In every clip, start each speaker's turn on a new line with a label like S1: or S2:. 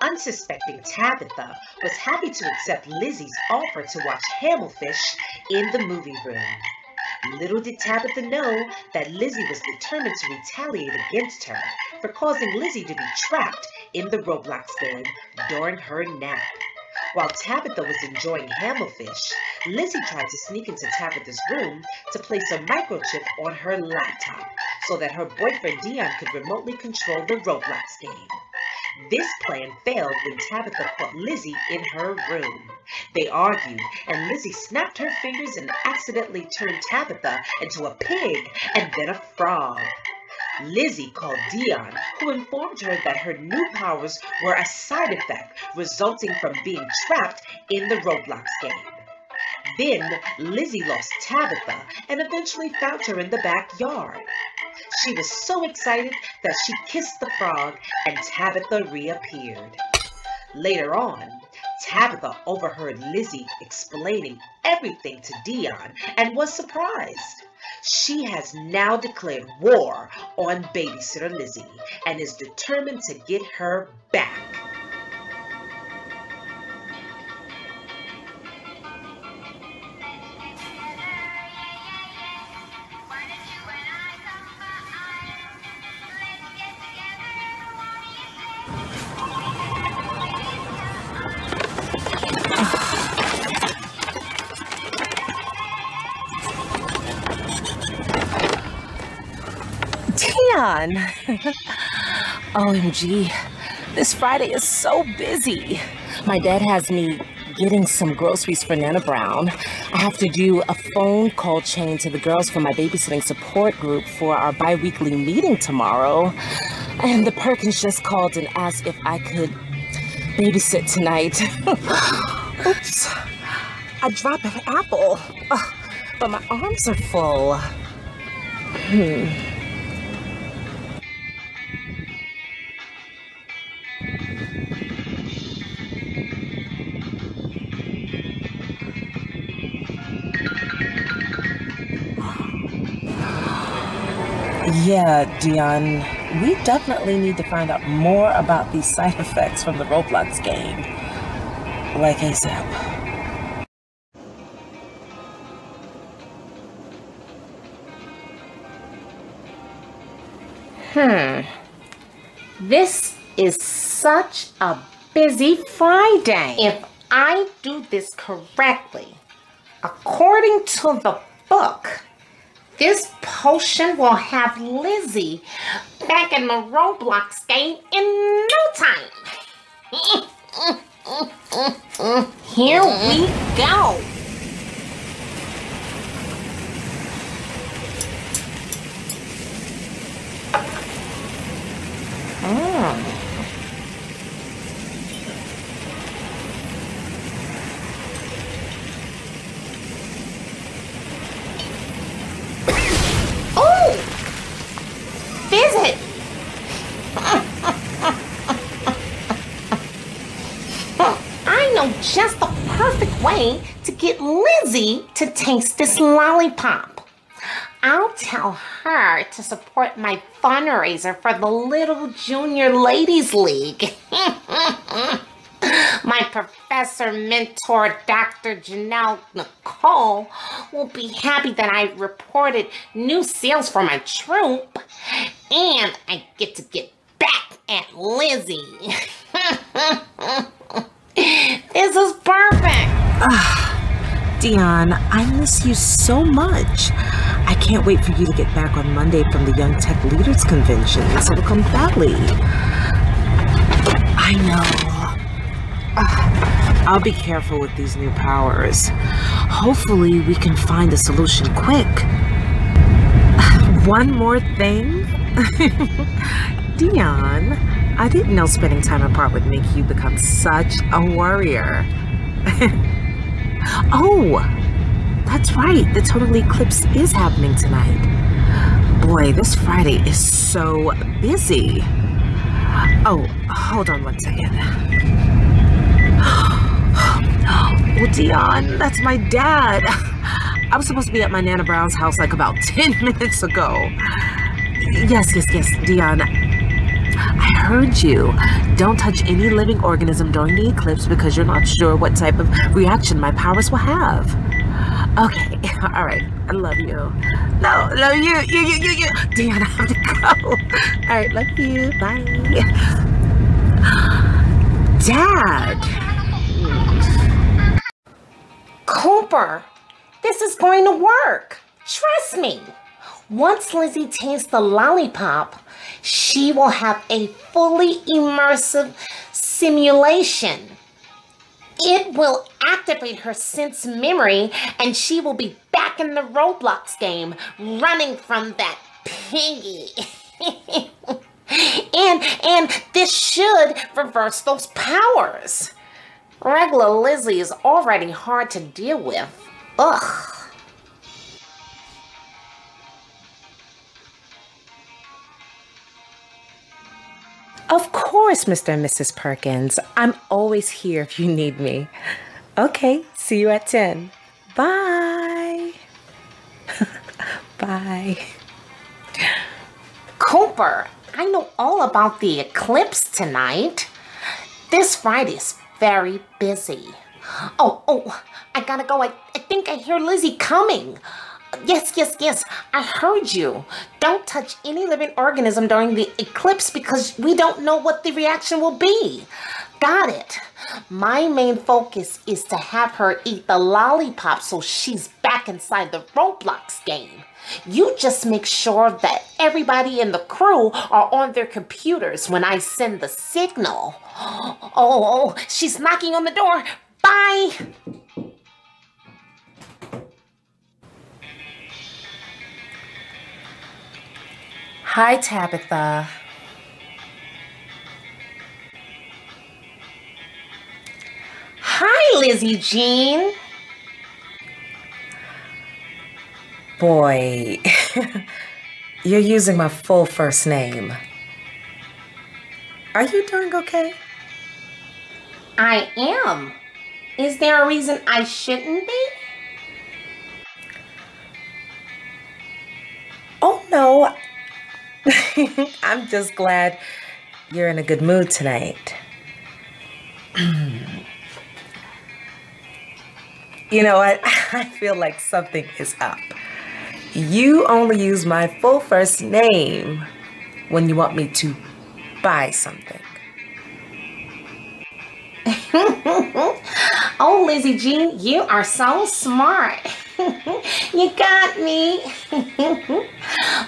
S1: Unsuspecting Tabitha was happy to accept Lizzie's offer to watch Hamilfish in the movie room. Little did Tabitha know that Lizzie was determined to retaliate against her for causing Lizzie to be trapped in the Roblox game during her nap. While Tabitha was enjoying hammerfish, Lizzie tried to sneak into Tabitha's room to place a microchip on her laptop so that her boyfriend Dion could remotely control the Roblox game. This plan failed when Tabitha caught Lizzie in her room. They argued, and Lizzie snapped her fingers and accidentally turned Tabitha into a pig and then a frog. Lizzie called Dion, who informed her that her new powers were a side effect resulting from being trapped in the Roblox game. Then Lizzie lost Tabitha and eventually found her in the backyard. She was so excited that she kissed the frog and Tabitha reappeared. Later on, Tabitha overheard Lizzie explaining everything to Dion and was surprised. She has now declared war on Babysitter Lizzie and is determined to get her back.
S2: OMG, this Friday is so busy. My dad has me getting some groceries for Nana Brown. I have to do a phone call chain to the girls from my babysitting support group for our bi weekly meeting tomorrow. And the Perkins just called and asked if I could babysit tonight. Oops. I dropped an apple. But my arms are full. Hmm. Yeah, Dion, we definitely need to find out more about these side effects from the Roblox game. Like ASAP.
S3: Hmm. This is such a busy Friday. If I do this correctly, according to the book, this potion will have Lizzie back in the Roblox game in no time. Here we go. Mm. Oh! Visit! I know just the perfect way to get Lizzie to taste this lollipop. I'll tell her to support my fundraiser for the Little Junior Ladies League. my professor mentor, Dr. Janelle Nicole, will be happy that I reported new sales for my troop. And I get to get back at Lizzie. this is perfect. Ah.
S2: Dion, I miss you so much. I can't wait for you to get back on Monday from the Young Tech Leaders Convention in Silicon Valley. I know. Ah, I'll be careful with these new powers. Hopefully, we can find a solution quick. One more thing. Dion, I didn't know spending time apart would make you become such a warrior. oh, that's right. The total eclipse is happening tonight. Boy, this Friday is so busy. Oh, hold on one second. Oh, Dion, that's my dad. I was supposed to be at my Nana Brown's house like about 10 minutes ago. Yes, yes, yes, Dion. I heard you. Don't touch any living organism during the eclipse because you're not sure what type of reaction my powers will have. Okay, all right. I love you. No, love you, you, you, you, you. Dion, I have to go. All right, love you. Bye. Dad.
S3: Cooper, this is going to work. Trust me. Once Lizzie tastes the lollipop, she will have a fully immersive simulation. It will activate her sense memory and she will be back in the Roblox game running from that piggy. and and this should reverse those powers. Regular Lizzie is already hard to deal with. Ugh.
S2: Of course, Mr. and Mrs. Perkins. I'm always here if you need me. Okay, see you at 10. Bye. Bye.
S3: Cooper, I know all about the eclipse tonight. This Friday is very busy. Oh, oh, I gotta go. I, I think I hear Lizzie coming. Yes, yes, yes, I heard you. Don't touch any living organism during the eclipse because we don't know what the reaction will be. Got it. My main focus is to have her eat the lollipop so she's back inside the Roblox game. You just make sure that everybody in the crew are on their computers when I send the signal. Oh, oh, oh she's knocking on the door. Bye.
S2: Hi, Tabitha.
S3: Hi, Lizzie Jean.
S2: Boy, you're using my full first name. Are you doing okay?
S3: I am. Is there a reason I shouldn't be?
S2: Oh, no. I'm just glad you're in a good mood tonight. you know what? I feel like something is up. You only use my full first name when you want me to buy something.
S3: oh, Lizzie Jean, you are so smart. You got me.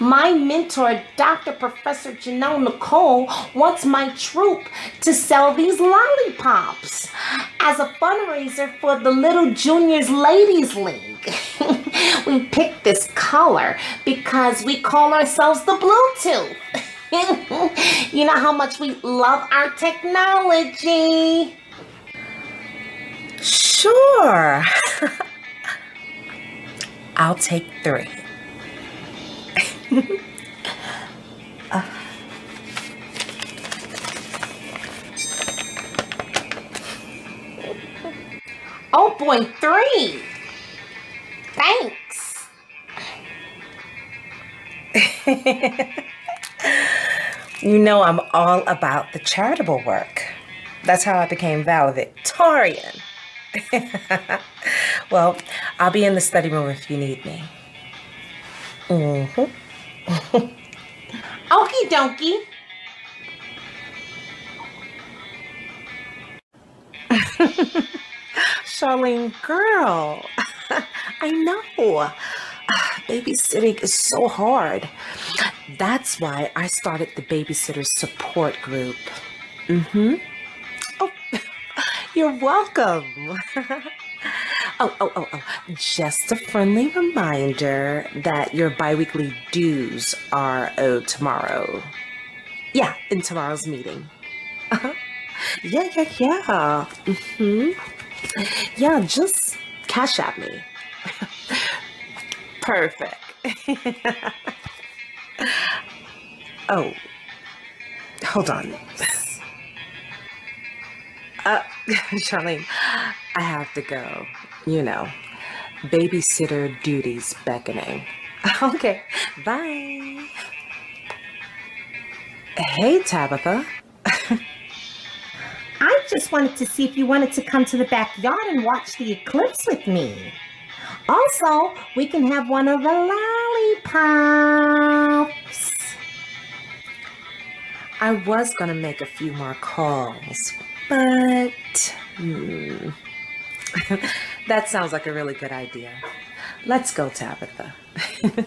S3: my mentor, Dr. Professor Janelle Nicole, wants my troupe to sell these lollipops as a fundraiser for the Little Juniors Ladies League. we picked this color because we call ourselves the Bluetooth. you know how much we love our technology.
S2: Sure. I'll take three. uh.
S3: Oh boy, three. Thanks.
S2: you know I'm all about the charitable work. That's how I became valedictorian. well, I'll be in the study room if you need me. Mm-hmm.
S3: Okie dokie.
S2: Charlene, girl, I know. Babysitting is so hard. That's why I started the babysitter support group. Mm-hmm. You're welcome. oh, oh, oh, oh. Just a friendly reminder that your biweekly dues are owed tomorrow. Yeah, in tomorrow's meeting. Yeah, yeah, yeah. Mm-hmm. Yeah, just Cash App me. Perfect. oh, hold on. Uh, Charlene, I have to go. You know, babysitter duties beckoning. Okay, bye. Hey, Tabitha.
S3: I just wanted to see if you wanted to come to the backyard and watch the eclipse with me. Also, we can have one of the lollipops.
S2: I was gonna make a few more calls, but hmm, that sounds like a really good idea. Let's go, Tabitha.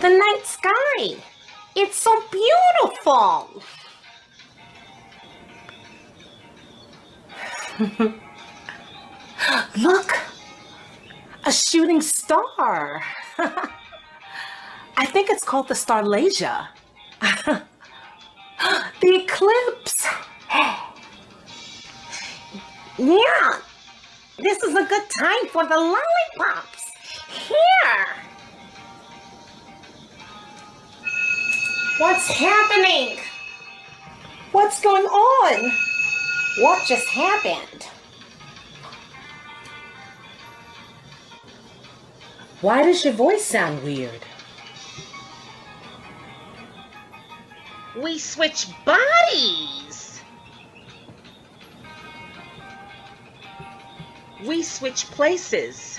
S3: The night sky. It's so beautiful.
S2: Look, a shooting star. I think it's called the Starlasia. the eclipse.
S3: Yeah, this is a good time for the lollipops. Here. What's happening? What's going on? What just happened?
S2: Why does your voice sound weird?
S1: We switch bodies. We switch places.